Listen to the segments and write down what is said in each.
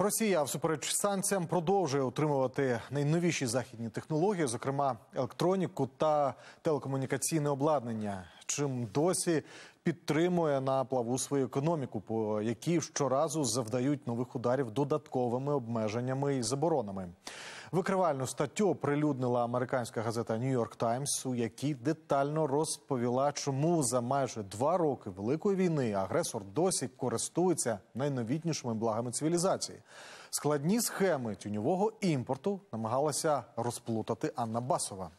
Росія, всупереч санкціям, продовжує отримувати найновіші західні технології, зокрема електроніку та телекомунікаційне обладнання, чим досі підтримує на плаву свою економіку, по якій щоразу завдають нових ударів додатковими обмеженнями і заборонами. Викривальну статтю оприлюднила американська газета Нью-Йорк Таймс, у якій детально розповіла, чому за майже два роки великої війни агресор досі користується найновітнішими благами цивілізації. Складні схеми тюньового імпорту намагалася розплутати Анна Басова.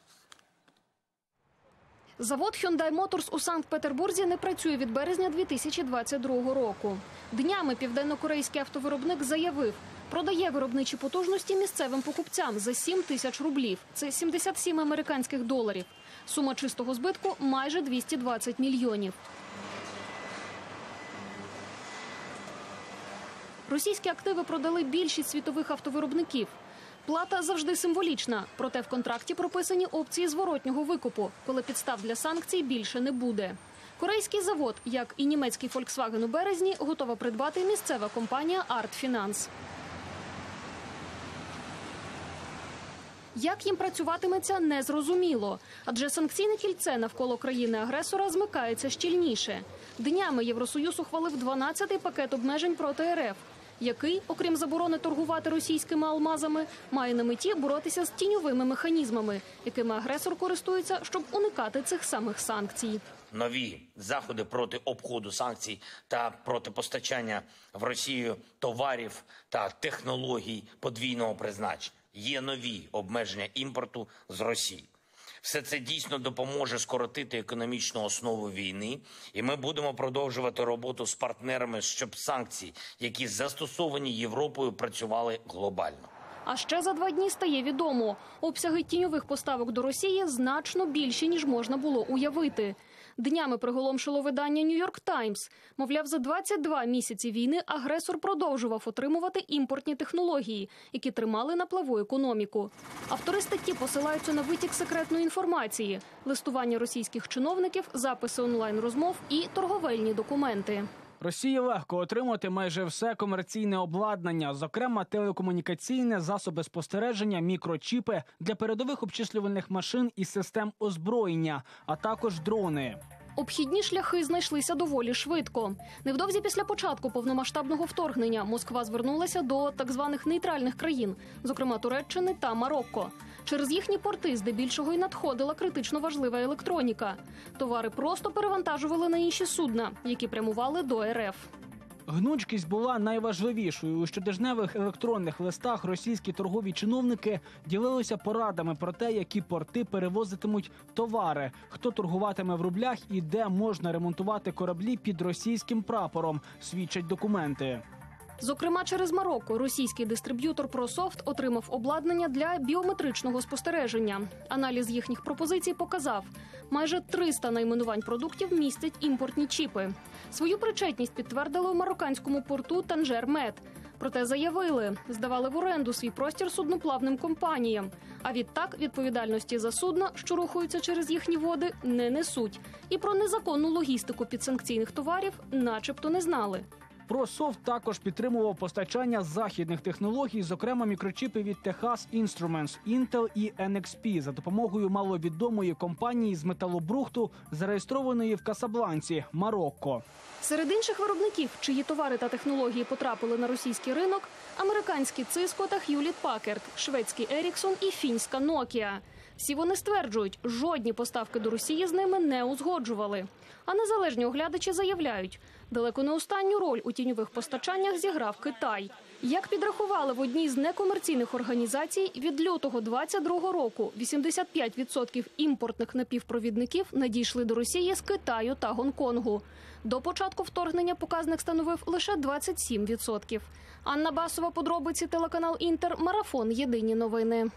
Завод Hyundai Motors у Санкт-Петербурзі не працює від березня 2022 року. Днями південно-корейський автовиробник заявив, продає виробничі потужності місцевим покупцям за 7 тисяч рублів. Це 77 американських доларів. Сума чистого збитку майже 220 мільйонів. Російські активи продали більшість світових автовиробників. Плата завжди символічна, проте в контракті прописані опції зворотнього викупу, коли підстав для санкцій більше не буде. Корейський завод, як і німецький Volkswagen у березні, готова придбати місцева компанія Art Finance. Як їм працюватиметься, незрозуміло, адже санкційне кільце навколо країни-агресора змикається щільніше. Днями Євросоюз ухвалив 12-й пакет обмежень проти РФ, який, окрім заборони торгувати російськими алмазами, має на меті боротися з тіньовими механізмами, якими агресор користується, щоб уникати цих самих санкцій. нові заходи проти обходу санкцій та проти постачання в Росію товарів та технологій подвійного призначення. Є нові обмеження імпорту з Росії. Все це дійсно допоможе скоротити економічну основу війни, і ми будемо продовжувати роботу з партнерами, щоб санкції, які застосовані Європою, працювали глобально. А ще за два дні стає відомо, обсяги тіньових поставок до Росії значно більші ніж можна було уявити. Днями приголомшило видання Нью-Йорк Таймс. Мовляв, за 22 місяці війни агресор продовжував отримувати імпортні технології, які тримали на плаву економіку. Автори статті посилаються на витік секретної інформації, листування російських чиновників, записи онлайн розмов і торговельні документи. Росії легко отримати майже все комерційне обладнання, зокрема телекомунікаційне, засоби спостереження, мікрочіпи для передових обчислювальних машин і систем озброєння, а також дрони. Обхідні шляхи знайшлися доволі швидко. Невдовзі після початку повномасштабного вторгнення Москва звернулася до так званих нейтральних країн, зокрема Туреччини та Марокко. Через їхні порти здебільшого й надходила критично важлива електроніка. Товари просто перевантажували на інші судна, які прямували до РФ. Гнучкість була найважливішою. У щотижневих електронних листах російські торгові чиновники ділилися порадами про те, які порти перевозитимуть товари, хто торгуватиме в рублях і де можна ремонтувати кораблі під російським прапором. Свідчать документи. Зокрема, через Марокко російський дистриб'ютор ProSoft отримав обладнання для біометричного спостереження. Аналіз їхніх пропозицій показав, майже 300 найменувань продуктів містять імпортні чіпи. Свою причетність підтвердили у марокканському порту Танжер Мед. Проте заявили, здавали в оренду свій простір судноплавним компаніям. А відтак відповідальності за судна, що рухаються через їхні води, не несуть. І про незаконну логістику підсанкційних товарів, начебто, не знали. ProSoft також підтримував постачання західних технологій, зокрема мікрочіпи від Texas Instruments, Intel і NXP за допомогою маловідомої компанії з металобрухту, зареєстрованої в Касабланці, Марокко. Серед інших виробників, чиї товари та технології потрапили на російський ринок, американські Cisco та Hewlett Packard, шведський Ericsson і фінська Nokia. Всі вони стверджують, жодні поставки до Росії з ними не узгоджували. А незалежні оглядачі заявляють, далеко не останню роль у тіньових постачаннях зіграв Китай. Як підрахували в одній з некомерційних організацій, від лютого 22 року 85% імпортних напівпровідників надійшли до Росії з Китаю та Гонконгу. До початку вторгнення показник становив лише 27%. Анна Басова, подробиці телеканал Інтер, марафон. Єдині новини.